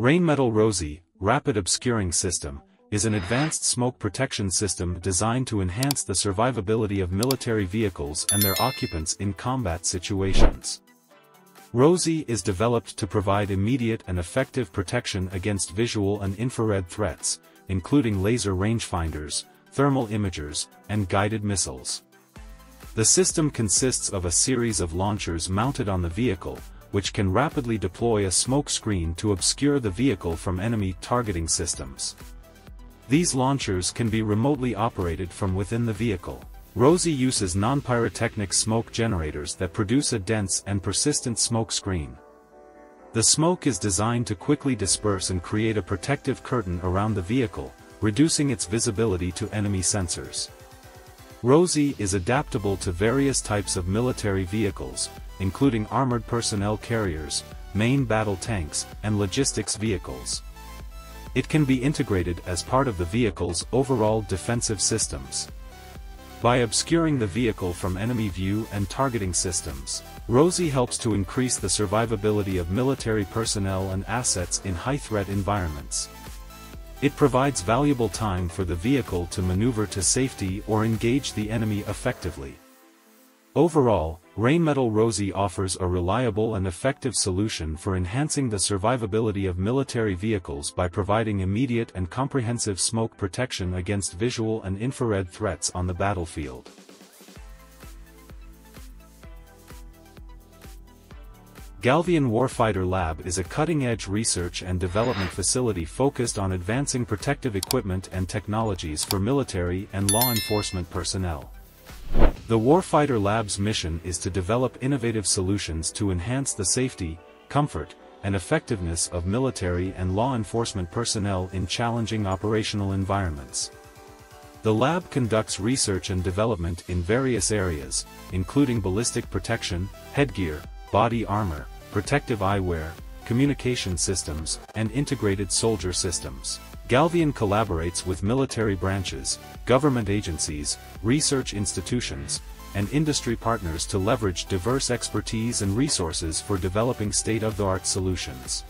Rheinmetall ROSY, Rapid Obscuring System, is an advanced smoke protection system designed to enhance the survivability of military vehicles and their occupants in combat situations. ROSY is developed to provide immediate and effective protection against visual and infrared threats, including laser rangefinders, thermal imagers, and guided missiles. The system consists of a series of launchers mounted on the vehicle, which can rapidly deploy a smoke screen to obscure the vehicle from enemy targeting systems. These launchers can be remotely operated from within the vehicle. ROSY uses non-pyrotechnic smoke generators that produce a dense and persistent smoke screen. The smoke is designed to quickly disperse and create a protective curtain around the vehicle, reducing its visibility to enemy sensors. ROSY is adaptable to various types of military vehicles, including armored personnel carriers, main battle tanks, and logistics vehicles. It can be integrated as part of the vehicle's overall defensive systems. By obscuring the vehicle from enemy view and targeting systems, ROSY helps to increase the survivability of military personnel and assets in high-threat environments. It provides valuable time for the vehicle to maneuver to safety or engage the enemy effectively. Overall, Rheinmetall ROSY offers a reliable and effective solution for enhancing the survivability of military vehicles by providing immediate and comprehensive smoke protection against visual and infrared threats on the battlefield. Galvion Warfighter Lab is a cutting-edge research and development facility focused on advancing protective equipment and technologies for military and law enforcement personnel. The Warfighter Lab's mission is to develop innovative solutions to enhance the safety, comfort, and effectiveness of military and law enforcement personnel in challenging operational environments. The lab conducts research and development in various areas, including ballistic protection, headgear, body armor, protective eyewear, communication systems, and integrated soldier systems. Galvion collaborates with military branches, government agencies, research institutions, and industry partners to leverage diverse expertise and resources for developing state-of-the-art solutions.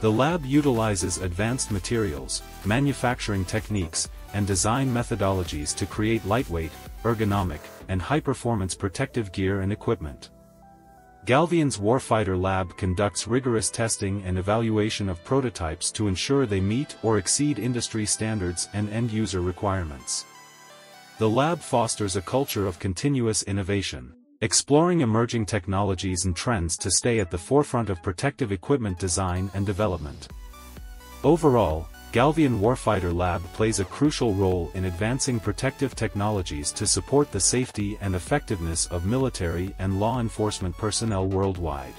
The lab utilizes advanced materials, manufacturing techniques, and design methodologies to create lightweight, ergonomic, and high-performance protective gear and equipment. Galvion's Warfighter Lab conducts rigorous testing and evaluation of prototypes to ensure they meet or exceed industry standards and end-user requirements. The lab fosters a culture of continuous innovation, exploring emerging technologies and trends to stay at the forefront of protective equipment design and development. Overall, Galvion Warfighter Lab plays a crucial role in advancing protective technologies to support the safety and effectiveness of military and law enforcement personnel worldwide.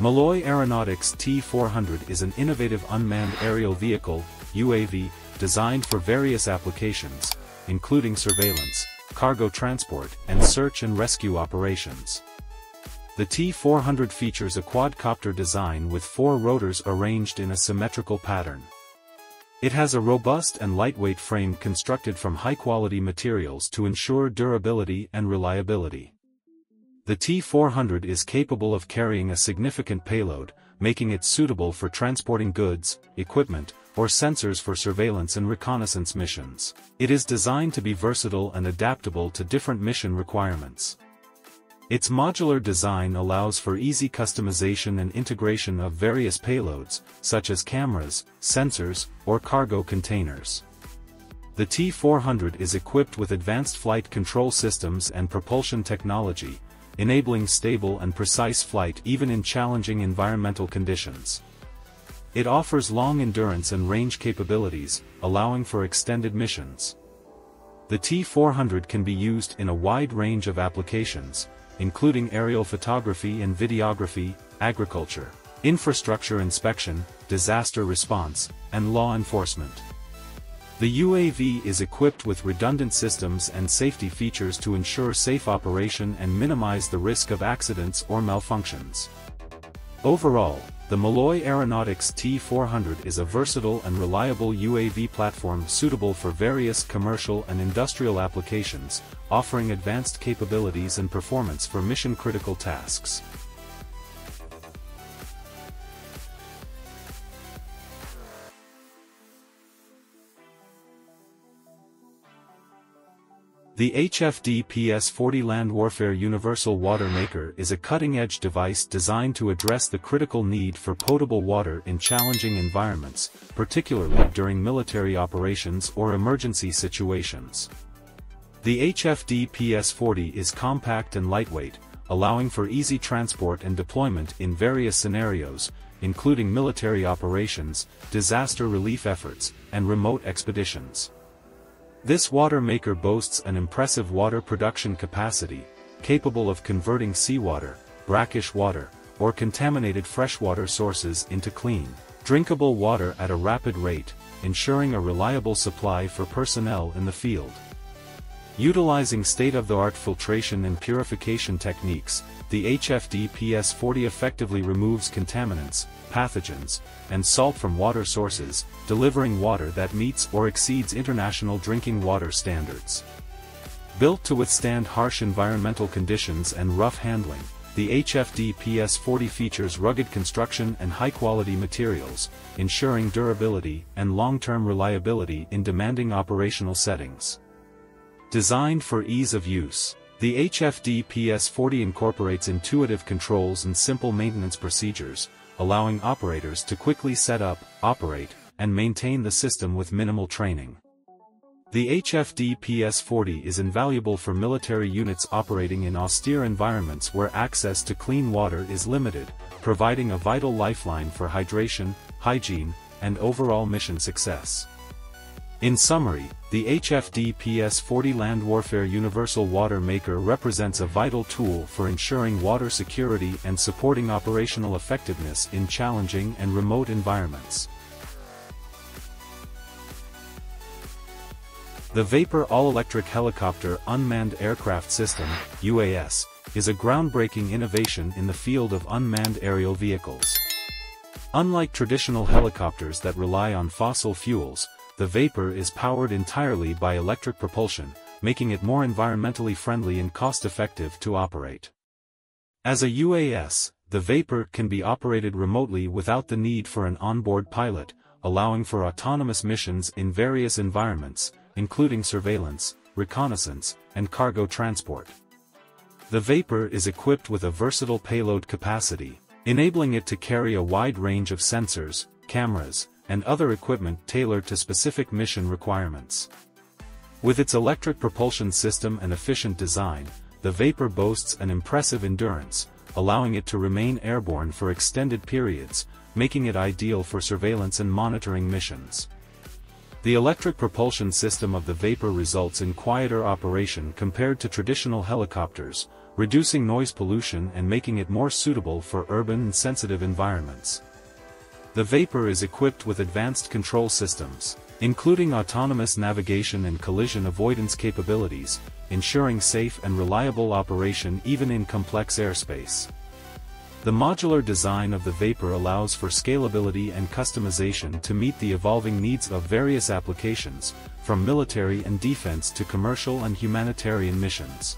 Malloy Aeronautics T-400 is an innovative unmanned aerial vehicle, UAV, designed for various applications, including surveillance, cargo transport, and search and rescue operations. The T-400 features a quadcopter design with four rotors arranged in a symmetrical pattern. It has a robust and lightweight frame constructed from high-quality materials to ensure durability and reliability. The T-400 is capable of carrying a significant payload, making it suitable for transporting goods, equipment, or sensors for surveillance and reconnaissance missions. It is designed to be versatile and adaptable to different mission requirements. Its modular design allows for easy customization and integration of various payloads, such as cameras, sensors, or cargo containers. The T-400 is equipped with advanced flight control systems and propulsion technology, enabling stable and precise flight even in challenging environmental conditions. It offers long endurance and range capabilities, allowing for extended missions. The T-400 can be used in a wide range of applications, including aerial photography and videography, agriculture, infrastructure inspection, disaster response, and law enforcement. The UAV is equipped with redundant systems and safety features to ensure safe operation and minimize the risk of accidents or malfunctions. Overall, The Malloy Aeronautics T-400 is a versatile and reliable UAV platform suitable for various commercial and industrial applications, offering advanced capabilities and performance for mission-critical tasks. The HFD PS-40 Land Warfare Universal Water Maker is a cutting-edge device designed to address the critical need for potable water in challenging environments, particularly during military operations or emergency situations. The HFD PS-40 is compact and lightweight, allowing for easy transport and deployment in various scenarios, including military operations, disaster relief efforts, and remote expeditions. This water maker boasts an impressive water production capacity, capable of converting seawater, brackish water, or contaminated freshwater sources into clean, drinkable water at a rapid rate, ensuring a reliable supply for personnel in the field. Utilizing state-of-the-art filtration and purification techniques, the HFD PS40 effectively removes contaminants, pathogens, and salt from water sources, delivering water that meets or exceeds international drinking water standards. Built to withstand harsh environmental conditions and rough handling, the HFD PS40 features rugged construction and high-quality materials, ensuring durability and long-term reliability in demanding operational settings. Designed for ease of use, the HFD PS40 incorporates intuitive controls and simple maintenance procedures, allowing operators to quickly set up, operate, and maintain the system with minimal training. The HFD PS40 is invaluable for military units operating in austere environments where access to clean water is limited, providing a vital lifeline for hydration, hygiene, and overall mission success. In summary, the HFD PS40 Land Warfare Universal Water Maker represents a vital tool for ensuring water security and supporting operational effectiveness in challenging and remote environments. The Vapor All-Electric Helicopter Unmanned Aircraft System, UAS, is a groundbreaking innovation in the field of unmanned aerial vehicles. Unlike traditional helicopters that rely on fossil fuels, the Vapor is powered entirely by electric propulsion, making it more environmentally friendly and cost-effective to operate. As a UAS, the Vapor can be operated remotely without the need for an onboard pilot, allowing for autonomous missions in various environments, including surveillance, reconnaissance, and cargo transport. The Vapor is equipped with a versatile payload capacity, enabling it to carry a wide range of sensors, cameras, and other equipment tailored to specific mission requirements. With its electric propulsion system and efficient design, the Vapor boasts an impressive endurance, allowing it to remain airborne for extended periods, making it ideal for surveillance and monitoring missions. The electric propulsion system of the Vapor results in quieter operation compared to traditional helicopters, reducing noise pollution and making it more suitable for urban and sensitive environments. The Vapor is equipped with advanced control systems, including autonomous navigation and collision avoidance capabilities, ensuring safe and reliable operation even in complex airspace. The modular design of the Vapor allows for scalability and customization to meet the evolving needs of various applications, from military and defense to commercial and humanitarian missions.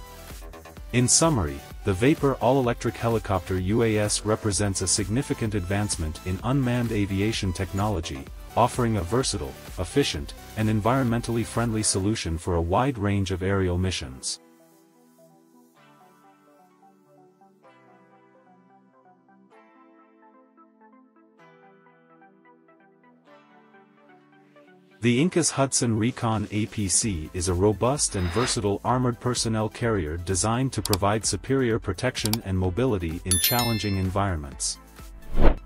In summary, the Vapor all-electric helicopter UAS represents a significant advancement in unmanned aviation technology, offering a versatile, efficient, and environmentally friendly solution for a wide range of aerial missions. The INKAS Hudson Recon APC is a robust and versatile armored personnel carrier designed to provide superior protection and mobility in challenging environments.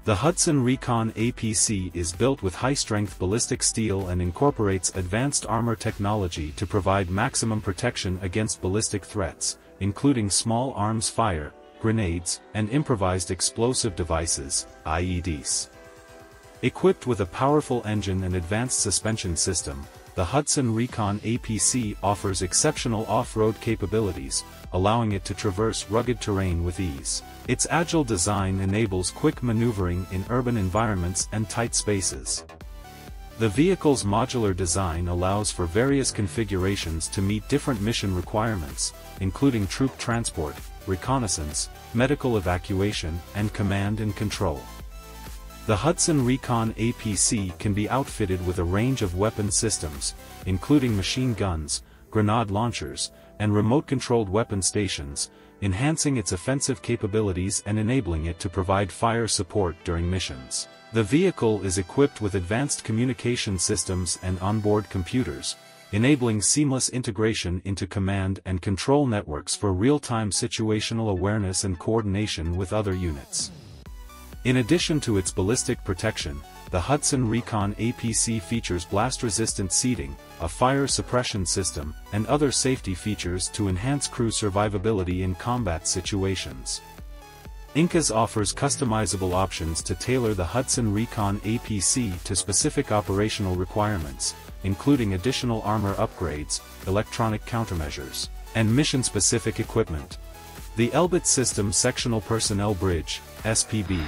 The Hudson Recon APC is built with high-strength ballistic steel and incorporates advanced armor technology to provide maximum protection against ballistic threats, including small arms fire, grenades, and improvised explosive devices, IEDs. Equipped with a powerful engine and advanced suspension system, the Hudson Recon APC offers exceptional off-road capabilities, allowing it to traverse rugged terrain with ease. Its agile design enables quick maneuvering in urban environments and tight spaces. The vehicle's modular design allows for various configurations to meet different mission requirements, including troop transport, reconnaissance, medical evacuation, and command and control. The Hudson Recon APC can be outfitted with a range of weapon systems, including machine guns, grenade launchers, and remote-controlled weapon stations, enhancing its offensive capabilities and enabling it to provide fire support during missions. The vehicle is equipped with advanced communication systems and onboard computers, enabling seamless integration into command and control networks for real-time situational awareness and coordination with other units. In addition to its ballistic protection, the Hudson Recon APC features blast-resistant seating, a fire suppression system, and other safety features to enhance crew survivability in combat situations. INKAS offers customizable options to tailor the Hudson Recon APC to specific operational requirements, including additional armor upgrades, electronic countermeasures, and mission-specific equipment. The Elbit System Sectional Personnel Bridge, SPB,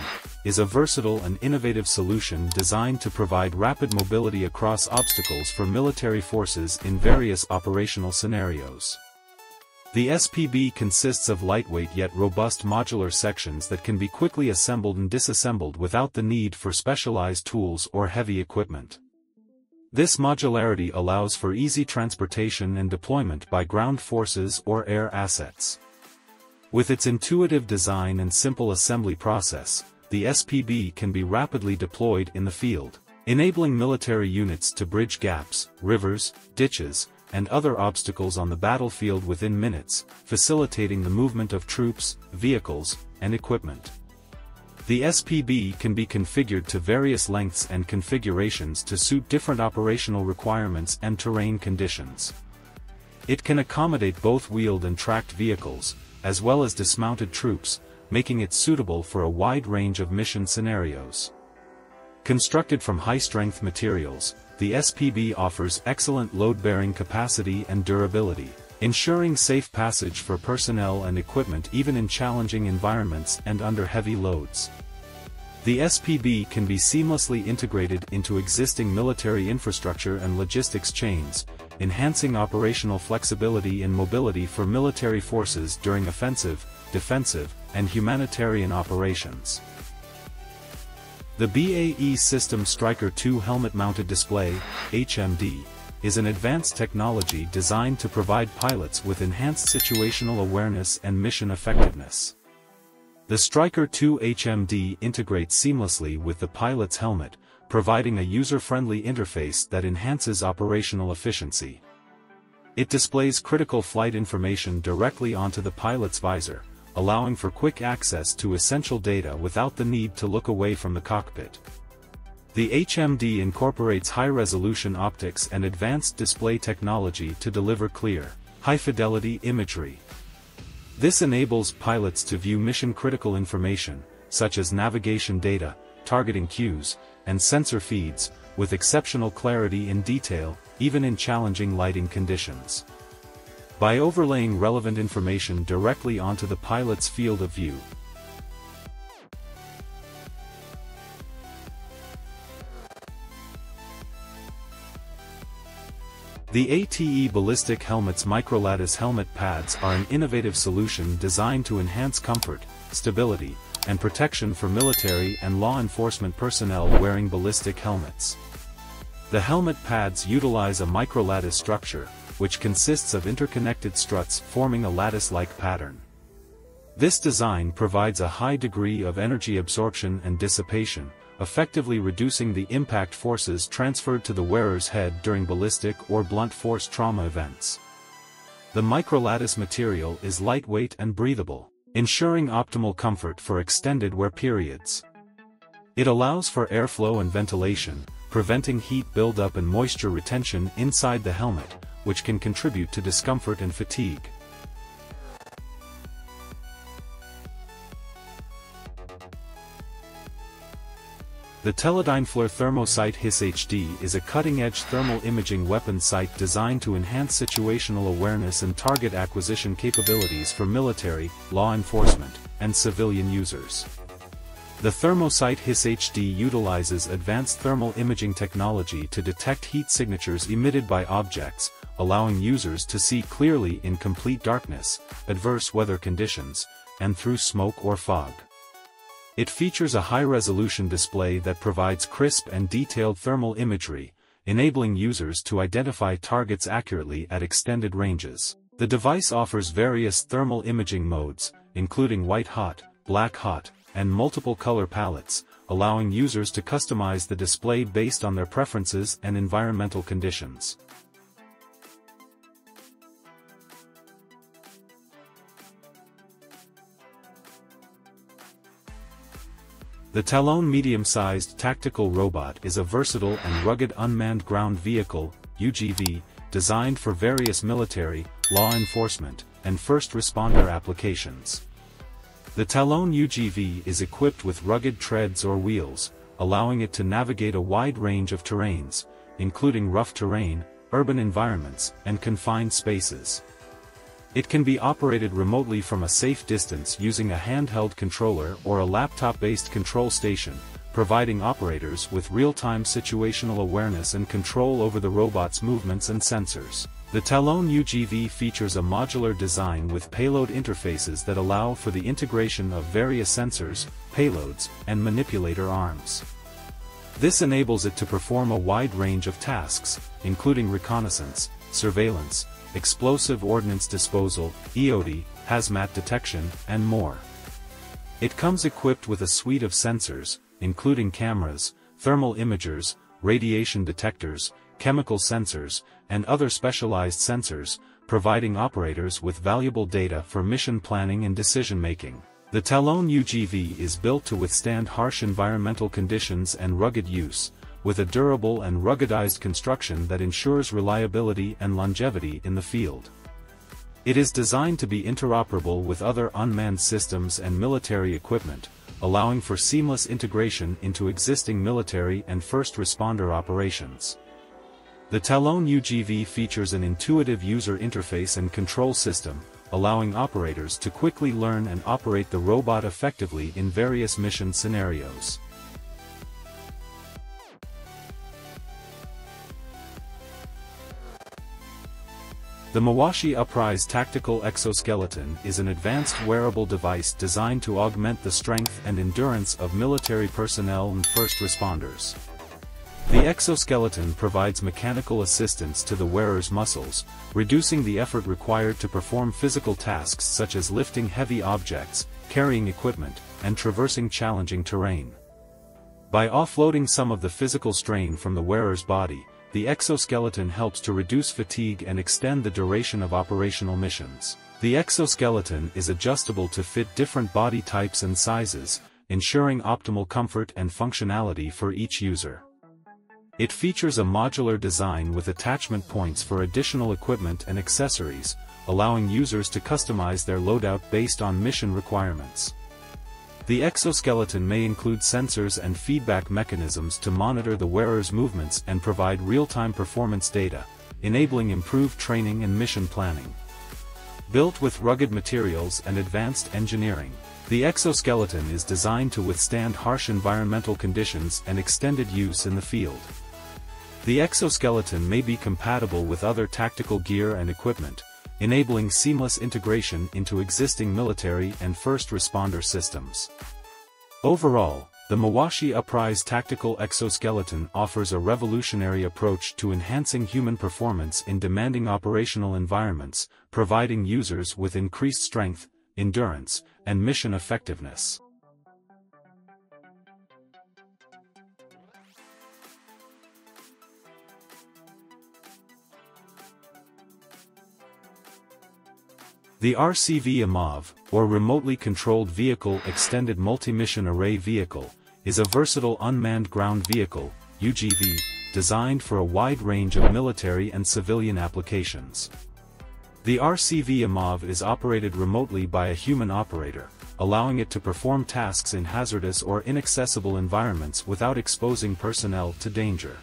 is a versatile and innovative solution designed to provide rapid mobility across obstacles for military forces in various operational scenarios. The SPB consists of lightweight yet robust modular sections that can be quickly assembled and disassembled without the need for specialized tools or heavy equipment. This modularity allows for easy transportation and deployment by ground forces or air assets. With its intuitive design and simple assembly process, the SPB can be rapidly deployed in the field, enabling military units to bridge gaps, rivers, ditches, and other obstacles on the battlefield within minutes, facilitating the movement of troops, vehicles, and equipment. The SPB can be configured to various lengths and configurations to suit different operational requirements and terrain conditions. It can accommodate both wheeled and tracked vehicles, as well as dismounted troops, making it suitable for a wide range of mission scenarios. Constructed from high-strength materials, the SPB offers excellent load-bearing capacity and durability, ensuring safe passage for personnel and equipment even in challenging environments and under heavy loads. The SPB can be seamlessly integrated into existing military infrastructure and logistics chains, enhancing operational flexibility and mobility for military forces during offensive, defensive, and humanitarian operations. The BAE System Striker 2 Helmet-Mounted Display, HMD, is an advanced technology designed to provide pilots with enhanced situational awareness and mission effectiveness. The Striker 2 HMD integrates seamlessly with the pilot's helmet, providing a user-friendly interface that enhances operational efficiency. It displays critical flight information directly onto the pilot's visor, allowing for quick access to essential data without the need to look away from the cockpit. The HMD incorporates high-resolution optics and advanced display technology to deliver clear, high-fidelity imagery. This enables pilots to view mission-critical information, such as navigation data, targeting cues, and sensor feeds, with exceptional clarity and detail, even in challenging lighting conditions by overlaying relevant information directly onto the pilot's field of view. The ATE Ballistic Helmet's Microlattice helmet pads are an innovative solution designed to enhance comfort, stability, and protection for military and law enforcement personnel wearing ballistic helmets. The helmet pads utilize a microlattice structure, which consists of interconnected struts forming a lattice-like pattern. This design provides a high degree of energy absorption and dissipation, effectively reducing the impact forces transferred to the wearer's head during ballistic or blunt force trauma events. The microlattice material is lightweight and breathable, ensuring optimal comfort for extended wear periods. It allows for airflow and ventilation, preventing heat buildup and moisture retention inside the helmet, which can contribute to discomfort and fatigue. The Teledyne FLIR Thermosight HIS HD is a cutting-edge thermal imaging weapon sight designed to enhance situational awareness and target acquisition capabilities for military, law enforcement, and civilian users. The Thermosight HIS HD utilizes advanced thermal imaging technology to detect heat signatures emitted by objects, allowing users to see clearly in complete darkness, adverse weather conditions, and through smoke or fog. It features a high-resolution display that provides crisp and detailed thermal imagery, enabling users to identify targets accurately at extended ranges. The device offers various thermal imaging modes, including white-hot, black-hot, and multiple color palettes, allowing users to customize the display based on their preferences and environmental conditions. The Talon medium-sized tactical robot is a versatile and rugged unmanned ground vehicle, UGV, designed for various military, law enforcement, and first responder applications. The Talon UGV is equipped with rugged treads or wheels, allowing it to navigate a wide range of terrains, including rough terrain, urban environments, and confined spaces. It can be operated remotely from a safe distance using a handheld controller or a laptop-based control station, providing operators with real-time situational awareness and control over the robot's movements and sensors. The Talon UGV features a modular design with payload interfaces that allow for the integration of various sensors, payloads, and manipulator arms. This enables it to perform a wide range of tasks, including reconnaissance, surveillance, explosive ordnance disposal, EOD, hazmat detection, and more. It comes equipped with a suite of sensors, including cameras, thermal imagers, radiation detectors, chemical sensors, and other specialized sensors, providing operators with valuable data for mission planning and decision-making. The Talon UGV is built to withstand harsh environmental conditions and rugged use, with a durable and ruggedized construction that ensures reliability and longevity in the field. It is designed to be interoperable with other unmanned systems and military equipment, allowing for seamless integration into existing military and first responder operations. The Talon UGV features an intuitive user interface and control system, allowing operators to quickly learn and operate the robot effectively in various mission scenarios. The Mawashi Uprise Tactical Exoskeleton is an advanced wearable device designed to augment the strength and endurance of military personnel and first responders. The exoskeleton provides mechanical assistance to the wearer's muscles, reducing the effort required to perform physical tasks such as lifting heavy objects, carrying equipment, and traversing challenging terrain. By offloading some of the physical strain from the wearer's body, the exoskeleton helps to reduce fatigue and extend the duration of operational missions. The exoskeleton is adjustable to fit different body types and sizes, ensuring optimal comfort and functionality for each user. It features a modular design with attachment points for additional equipment and accessories, allowing users to customize their loadout based on mission requirements. The exoskeleton may include sensors and feedback mechanisms to monitor the wearer's movements and provide real-time performance data, enabling improved training and mission planning. Built with rugged materials and advanced engineering, the exoskeleton is designed to withstand harsh environmental conditions and extended use in the field. The exoskeleton may be compatible with other tactical gear and equipment, enabling seamless integration into existing military and first responder systems. Overall, the Mawashi Uprise Tactical Exoskeleton offers a revolutionary approach to enhancing human performance in demanding operational environments, providing users with increased strength, endurance, and mission effectiveness. The RCV EMAV, or Remotely Controlled Vehicle Extended Multi-Mission Array Vehicle, is a versatile unmanned ground vehicle, UGV, designed for a wide range of military and civilian applications. The RCV EMAV is operated remotely by a human operator, allowing it to perform tasks in hazardous or inaccessible environments without exposing personnel to danger.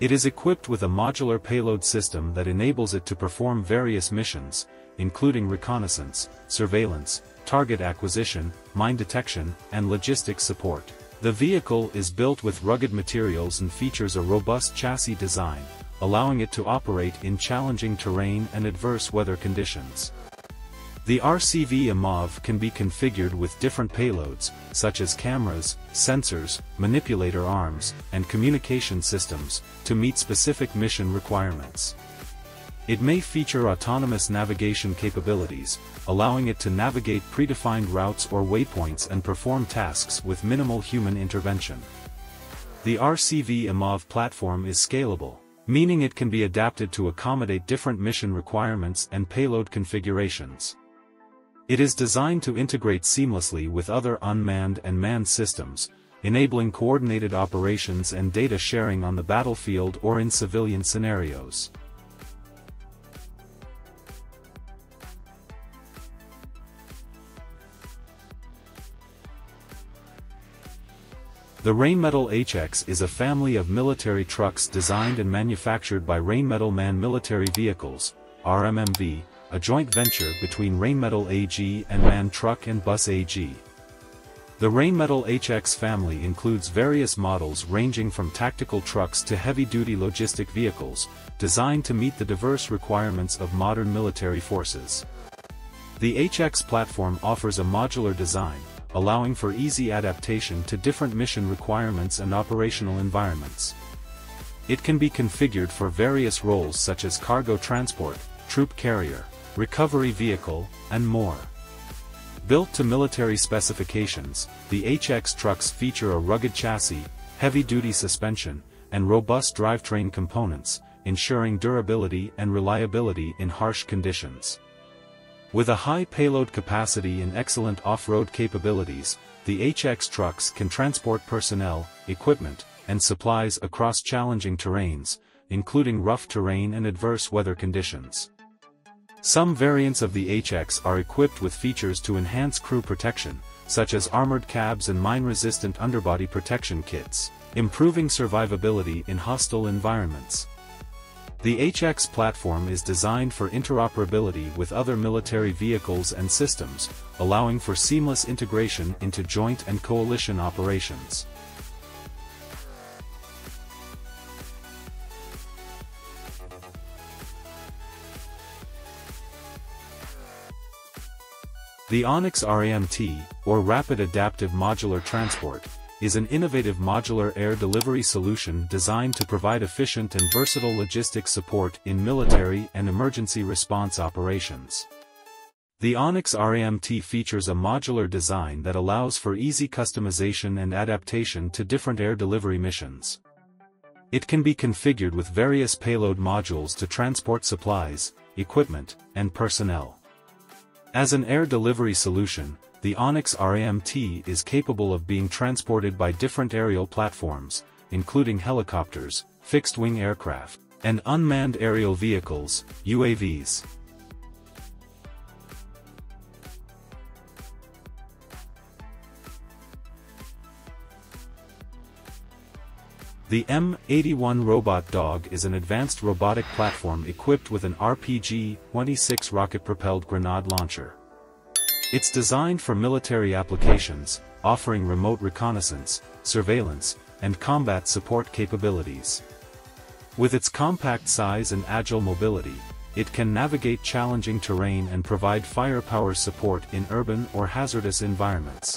It is equipped with a modular payload system that enables it to perform various missions, including reconnaissance, surveillance, target acquisition, mine detection, and logistics support. The vehicle is built with rugged materials and features a robust chassis design, allowing it to operate in challenging terrain and adverse weather conditions. The RCV EMAV can be configured with different payloads, such as cameras, sensors, manipulator arms, and communication systems, to meet specific mission requirements. It may feature autonomous navigation capabilities, allowing it to navigate predefined routes or waypoints and perform tasks with minimal human intervention. The RCV EMAV platform is scalable, meaning it can be adapted to accommodate different mission requirements and payload configurations. It is designed to integrate seamlessly with other unmanned and manned systems, enabling coordinated operations and data sharing on the battlefield or in civilian scenarios. The Rheinmetall HX is a family of military trucks designed and manufactured by Rheinmetall Man Military Vehicles, RMMV, a joint venture between Rheinmetall AG and MAN Truck and Bus AG. The Rheinmetall HX family includes various models ranging from tactical trucks to heavy-duty logistic vehicles, designed to meet the diverse requirements of modern military forces. The HX platform offers a modular design, allowing for easy adaptation to different mission requirements and operational environments. It can be configured for various roles such as cargo transport, troop carrier, recovery vehicle, and more. Built to military specifications, the HX trucks feature a rugged chassis, heavy-duty suspension, and robust drivetrain components, ensuring durability and reliability in harsh conditions. With a high payload capacity and excellent off-road capabilities, the HX trucks can transport personnel, equipment, and supplies across challenging terrains, including rough terrain and adverse weather conditions. Some variants of the HX are equipped with features to enhance crew protection, such as armored cabs and mine-resistant underbody protection kits, improving survivability in hostile environments. The HX platform is designed for interoperability with other military vehicles and systems, allowing for seamless integration into joint and coalition operations. The Onyx RAMT, or Rapid Adaptive Modular Transport, is an innovative modular air delivery solution designed to provide efficient and versatile logistics support in military and emergency response operations. The Onyx RAMT features a modular design that allows for easy customization and adaptation to different air delivery missions. It can be configured with various payload modules to transport supplies, equipment, and personnel. As an air delivery solution, the Onyx RAMT is capable of being transported by different aerial platforms, including helicopters, fixed-wing aircraft, and unmanned aerial vehicles, UAVs. The M81 Robot Dog is an advanced robotic platform equipped with an RPG-26 rocket-propelled grenade launcher. It's designed for military applications, offering remote reconnaissance, surveillance, and combat support capabilities. With its compact size and agile mobility, it can navigate challenging terrain and provide firepower support in urban or hazardous environments.